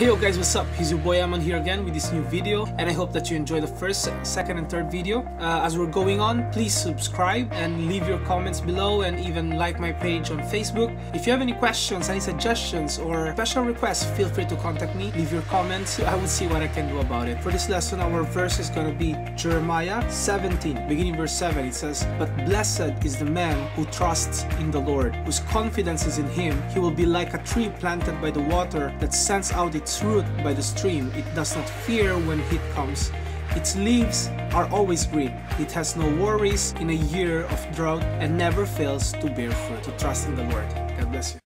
Hey yo guys, what's up? He's your boy Eman here again with this new video and I hope that you enjoy the first, second and third video. Uh, as we're going on, please subscribe and leave your comments below and even like my page on Facebook. If you have any questions, any suggestions or special requests, feel free to contact me. Leave your comments, I will see what I can do about it. For this lesson, our verse is gonna be Jeremiah 17, beginning verse 7. It says, But blessed is the man who trusts in the Lord, whose confidence is in him. He will be like a tree planted by the water that sends out its its root by the stream. It does not fear when heat comes. Its leaves are always green. It has no worries in a year of drought and never fails to bear fruit. To trust in the Lord. God bless you.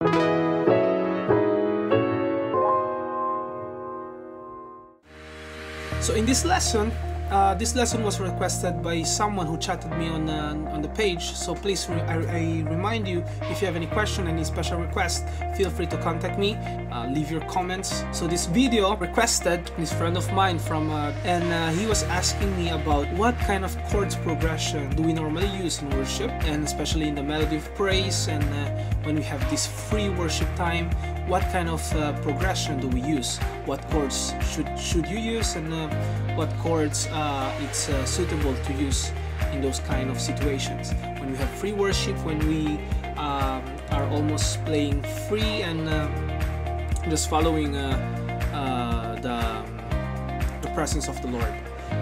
So in this lesson, uh, this lesson was requested by someone who chatted me on uh, on the page. So please, re I, I, remind you, if you have any question, any special request, feel free to contact me. Uh, leave your comments. So this video requested this friend of mine from, uh, and uh, he was asking me about what kind of chords progression do we normally use in worship, and especially in the melody of praise, and uh, when we have this free worship time what kind of uh, progression do we use? What chords should should you use and uh, what chords uh, it's uh, suitable to use in those kind of situations? When we have free worship when we um, are almost playing free and uh, just following uh, the, the presence of the Lord.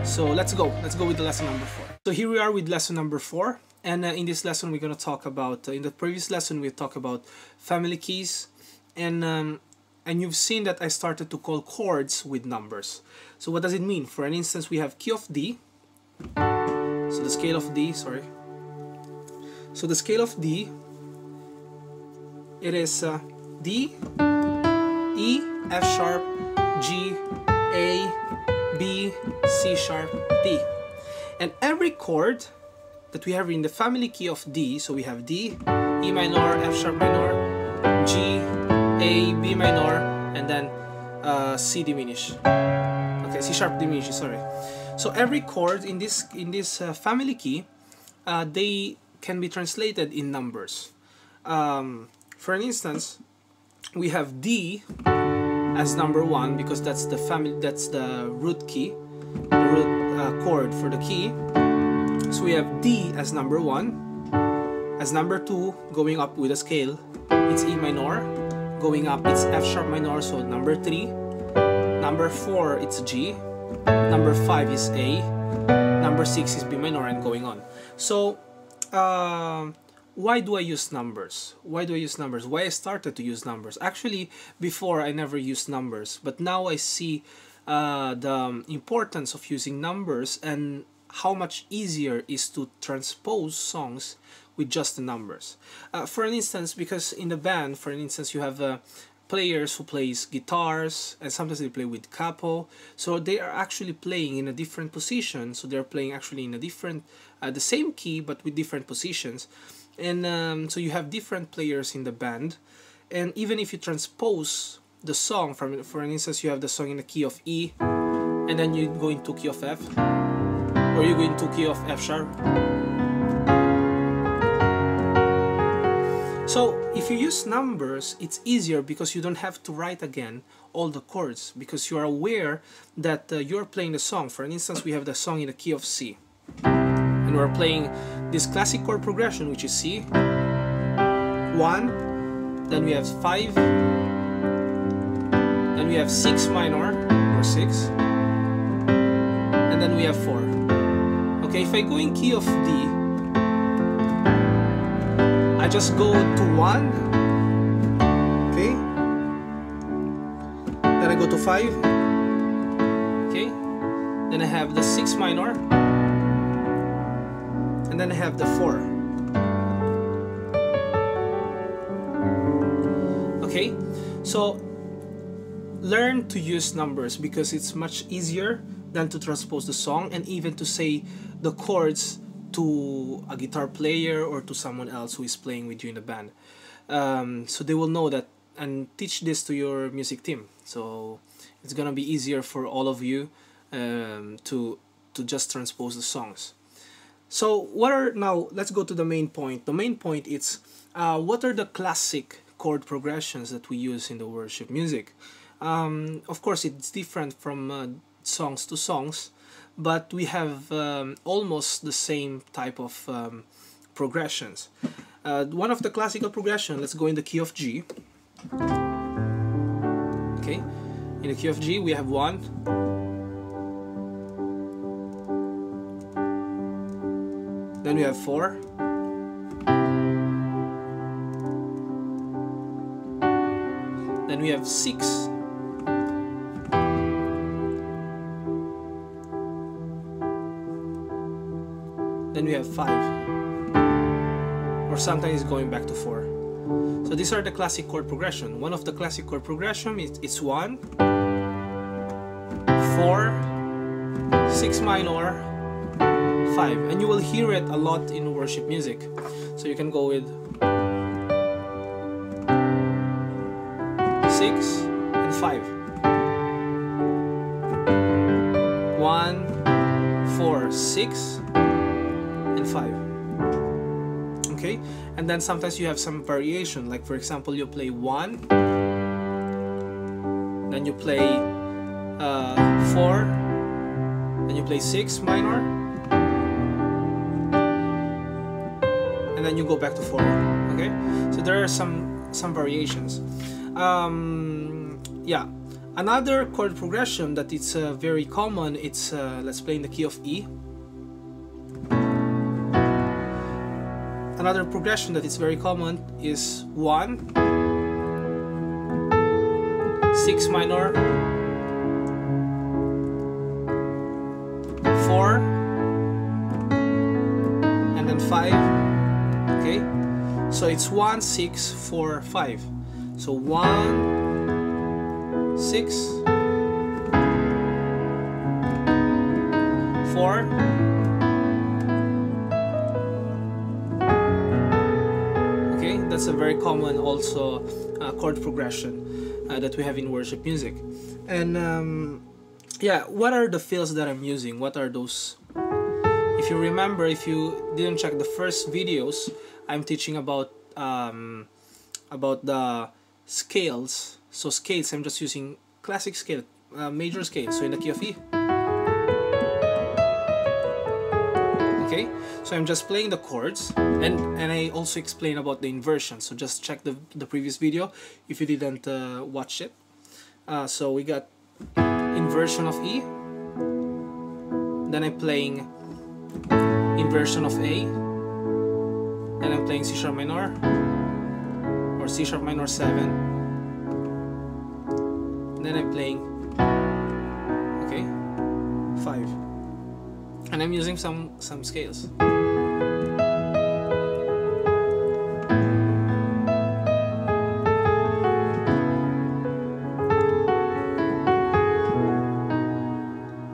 So let's go. Let's go with the lesson number four. So here we are with lesson number four and in this lesson we're going to talk about in the previous lesson we talked about family keys and um, and you've seen that I started to call chords with numbers. So what does it mean? For an instance, we have key of D. So the scale of D, sorry. So the scale of D, it is uh, D, E, F sharp, G, A, B, C sharp, D. And every chord that we have in the family key of D, so we have D, E minor, F sharp minor, G, a, B minor, and then uh, C diminished. Okay, C sharp diminished, sorry. So every chord in this in this uh, family key, uh, they can be translated in numbers. Um, for an instance, we have D as number one because that's the family that's the root key, the root uh, chord for the key. So we have D as number one. As number two, going up with a scale, it's E minor. Going up it's F sharp minor so number 3 number 4 it's G. Number 5 is A. Number 6 is B minor and going on. So uh, why do I use numbers? Why do I use numbers? Why I started to use numbers? Actually before I never used numbers but now I see uh, the importance of using numbers and how much easier is to transpose songs with just the numbers. Uh, for an instance, because in the band, for an instance, you have uh, players who plays guitars and sometimes they play with capo. So they are actually playing in a different position. So they're playing actually in a different uh, the same key but with different positions. And um, so you have different players in the band. And even if you transpose the song from for an instance you have the song in the key of E and then you go into key of F or you go into key of F sharp So if you use numbers, it's easier because you don't have to write again all the chords because you are aware that uh, you're playing the song. For instance, we have the song in the key of C. And we're playing this classic chord progression, which is C, 1, then we have 5, then we have 6 minor, or 6, and then we have 4. Okay, if I go in key of D, I just go to 1 okay? Then I go to 5 okay? Then I have the 6 minor and then I have the 4 okay so learn to use numbers because it's much easier than to transpose the song and even to say the chords to a guitar player or to someone else who is playing with you in the band. Um, so they will know that and teach this to your music team. So it's gonna be easier for all of you um, to to just transpose the songs. So what are now? Let's go to the main point. The main point is uh, what are the classic chord progressions that we use in the worship music. Um, of course, it's different from uh, songs to songs, but we have um, almost the same type of um, progressions. Uh, one of the classical progression, let's go in the key of G. Okay, in the key of G we have one, then we have four, then we have six, then we have five. Or sometimes it's going back to four. So these are the classic chord progression. One of the classic chord progression is it's one four six minor five. And you will hear it a lot in worship music. So you can go with six and five. One four six 5 okay? And then sometimes you have some variation. Like for example you play 1 then you play uh, 4 then you play 6 minor and then you go back to 4 okay? So there are some some variations. Um, yeah. Another chord progression that it's uh, very common it's uh, let's play in the key of E another progression that is very common is 1 6 minor 4 and then 5 okay? So it's 1 6 4 5 so 1 6 4 that's a very common also uh, chord progression uh, that we have in worship music. And um, yeah, what are the fills that I'm using? What are those? If you remember, if you didn't check the first videos, I'm teaching about um, about the scales. So scales, I'm just using classic scale, uh, major scale. So in the key of E. okay? So I'm just playing the chords and and I also explain about the inversion. So just check the, the previous video if you didn't uh, watch it. Uh, so we got inversion of E then I'm playing inversion of A and I'm playing C sharp minor or C sharp minor 7 then I'm playing okay 5 and I'm using some some scales.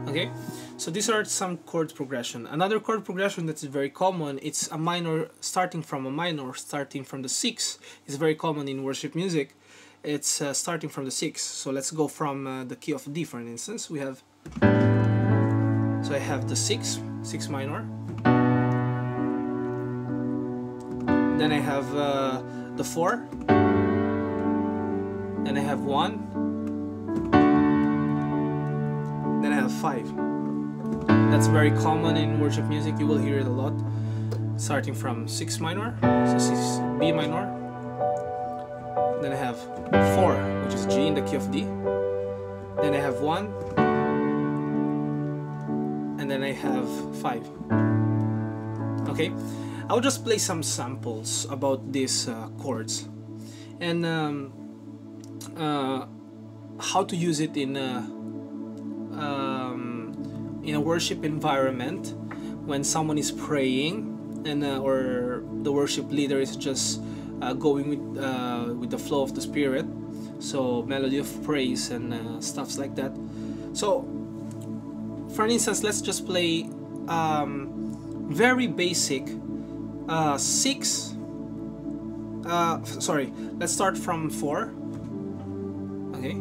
Okay, so these are some chord progression. Another chord progression that's very common, it's a minor starting from a minor, starting from the 6. It's very common in worship music. It's uh, starting from the 6. So let's go from uh, the key of D for instance. We have so I have the 6, 6 minor. Then I have uh, the 4. Then I have 1. Then I have 5. That's very common in worship music, you will hear it a lot. Starting from 6 minor, so 6 B minor. Then I have 4, which is G in the key of D. Then I have 1, and then I have five. Okay, I'll just play some samples about these uh, chords. And um, uh, how to use it in a, um, in a worship environment when someone is praying and uh, or the worship leader is just uh, going with uh, with the flow of the spirit. So melody of praise and uh, stuffs like that. So for instance, let's just play um, very basic uh, six. Uh, sorry, let's start from four. Okay.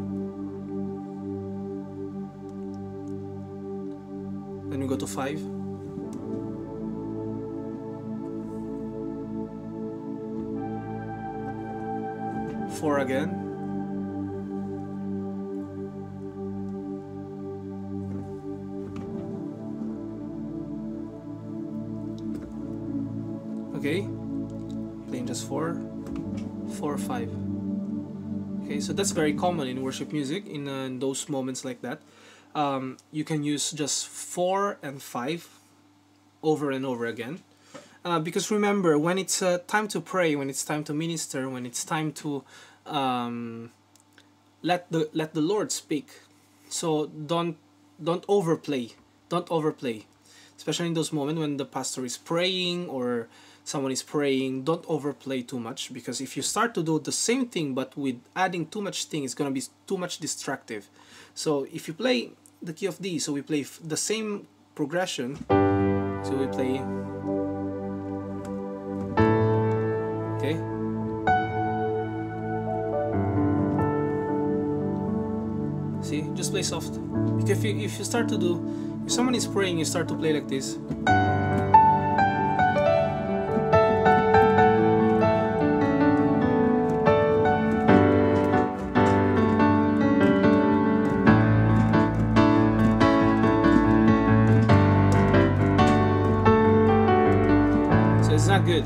Then we go to five. Four again. Okay. Playing just four four five. Okay so that's very common in worship music in, uh, in those moments like that. Um, you can use just four and five over and over again. Uh, because remember when it's uh, time to pray when it's time to minister when it's time to um, let the let the lord speak. So don't don't overplay. Don't overplay. Especially in those moments when the pastor is praying or someone is praying don't overplay too much because if you start to do the same thing but with adding too much thing it's going to be too much distractive so if you play the key of D so we play the same progression. So we play okay? See? Just play soft. Because if you, if you start to do if someone is praying you start to play like this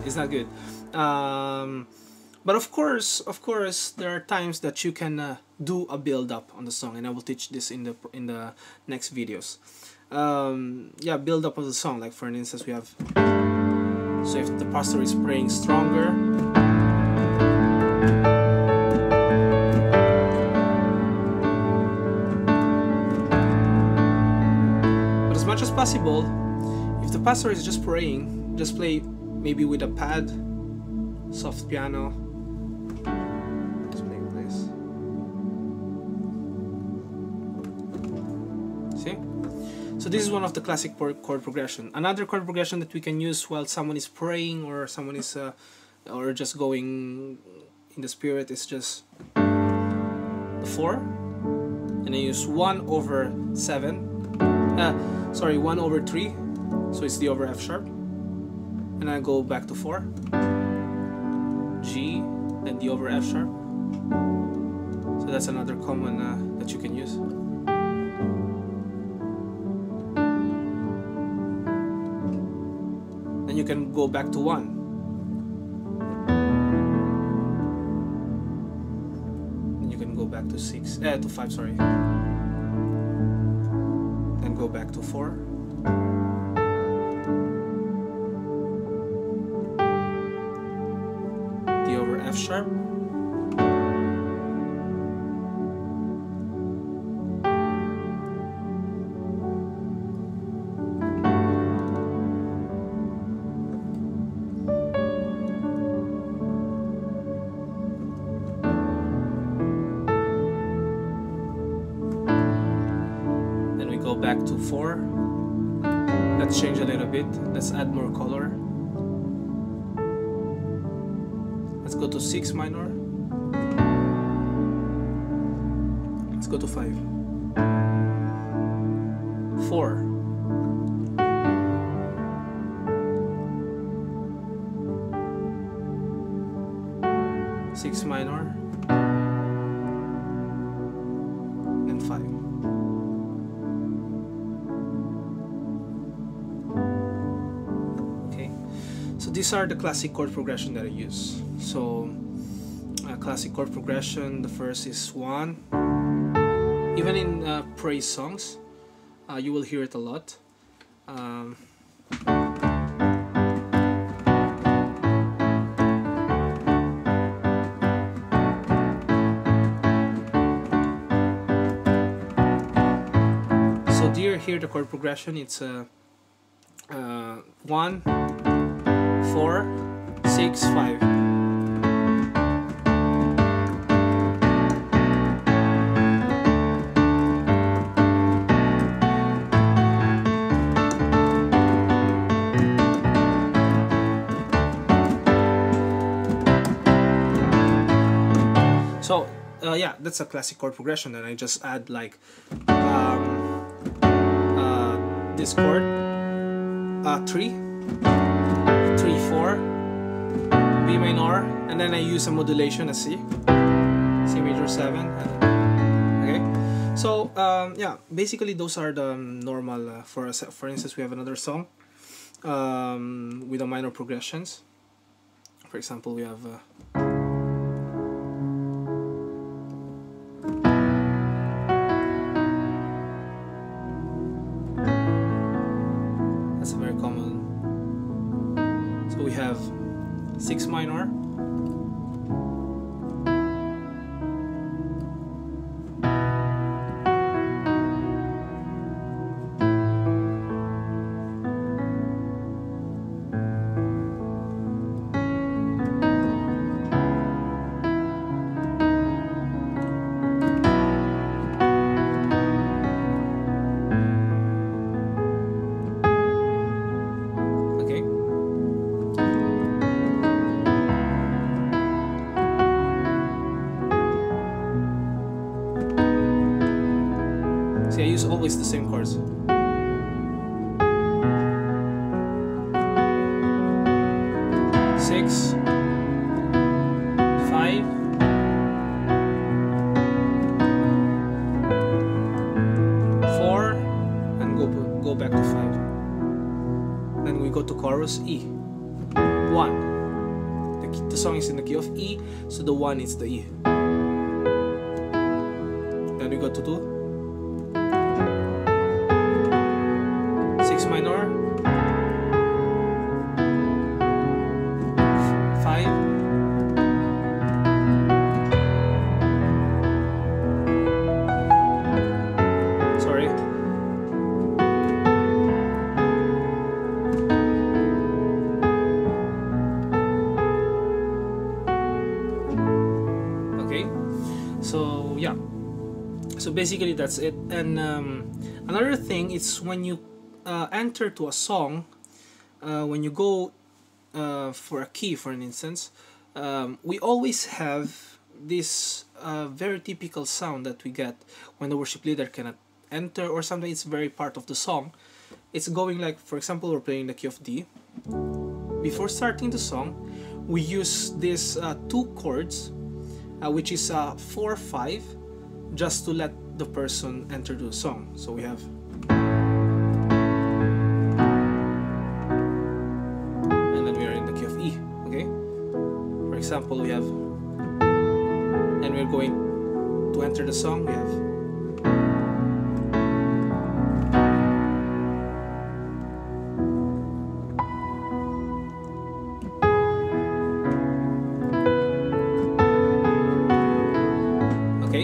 It's not good. Um, but of course, of course, there are times that you can uh, do a build up on the song, and I will teach this in the in the next videos. Um, yeah, build up of the song. Like for instance, we have. So if the pastor is praying stronger. But as much as possible, if the pastor is just praying, just play maybe with a pad, soft piano. Let's play this. See? So this is one of the classic chord progression. Another chord progression that we can use while someone is praying or someone is uh, or just going in D spirit is just the four, and I use one over seven. Uh, sorry, one over three. So it's the over F sharp and I go back to 4 G then D over F sharp. So that's another common uh, that you can use. Then you can go back to 1 then you can go back to 6 eh, to 5 sorry. Then go back to 4 Then we go back to 4. Let's change a little bit. Let's add more color. Go to 6 minor. Let's go to 5. 4. So these are the classic chord progression that I use. So, uh, classic chord progression, the first is one. Even in uh, praise songs, uh, you will hear it a lot. Um, so you hear the chord progression? It's a uh, uh, one, four, six, five. So uh, yeah, that's a classic chord progression, and I just add like um, uh, this chord, uh, three, three, four, B minor, and then I use a modulation, a C, C major seven. Okay, so um, yeah, basically those are the normal. Uh, for us, for instance, we have another song um, with a minor progressions. For example, we have. Uh, 6 minor. Always the same chords. Six, five, four, and go go back to five. Then we go to chorus E. One. The, key- the song is in the key of E, so the one is the E. Then we go to two. So basically that's it. And um, another thing is when you uh, enter to a song uh, when you go uh, for a key for an instance um, we always have this uh, very typical sound that we get when the worship leader cannot enter or something. It's very part of the song. It's going like for example we're playing the key of D. Before starting the song we use these uh, two chords uh, which is uh, 4 5 just to let the person enter the song. So we have and then we are in the key of E okay? For example we have and we're going to enter the song. We have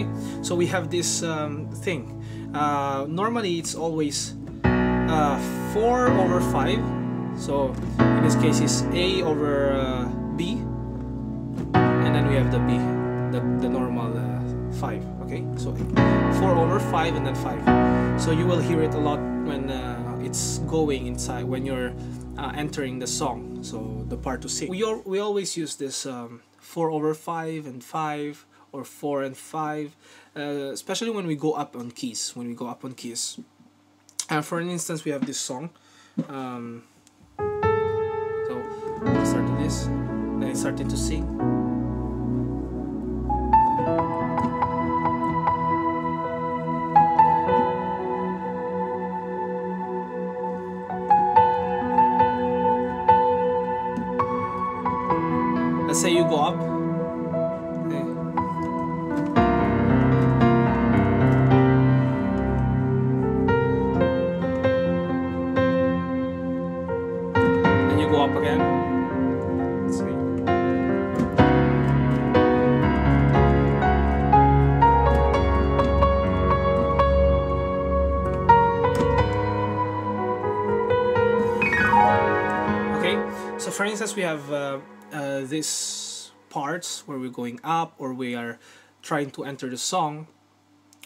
okay so we have this um, thing. Uh, normally it's always uh, 4 over 5 so in this case it's A over uh, B. And then we have the B the, the normal uh, 5 okay? So 4 over 5 and then 5 so you will hear it a lot when uh, it's going inside when you're uh, entering the song. So the part to sing. We, we always use this um, 4 over 5 and 5 or 4 and 5 uh, especially when we go up on keys when we go up on keys. Uh, for an instance we have this song. Um, so I started this. Then I started to sing for instance we have uh, uh, parts where we're going up or we are trying to enter the song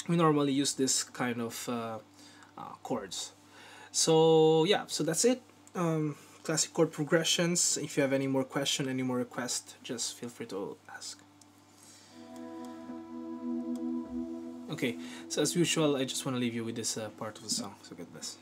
we normally use this kind of uh, uh, chords. So yeah so that's it. Um, classic chord progressions. If you have any more question any more request just feel free to ask. Okay so as usual i just want to leave you with this uh, part of the song. So get this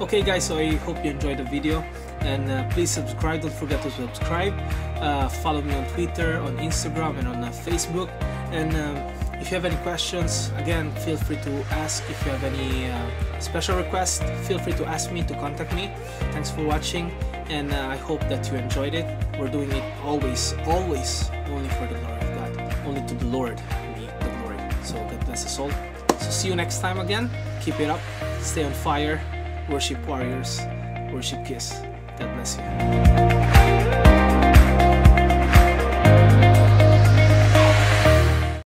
Okay guys, so I hope you enjoyed the video and uh, please subscribe, don't forget to subscribe. Uh, follow me on Twitter, on Instagram and on uh, Facebook. And um, if you have any questions, again, feel free to ask. If you have any uh, special requests, feel free to ask me, to contact me. Thanks for watching and uh, I hope that you enjoyed it. We're doing it always, always only for the glory of God. Only to the Lord be the glory. So God bless us all. So see you next time again. Keep it up. Stay on fire. Worship warriors. Worship Keyz. God bless you.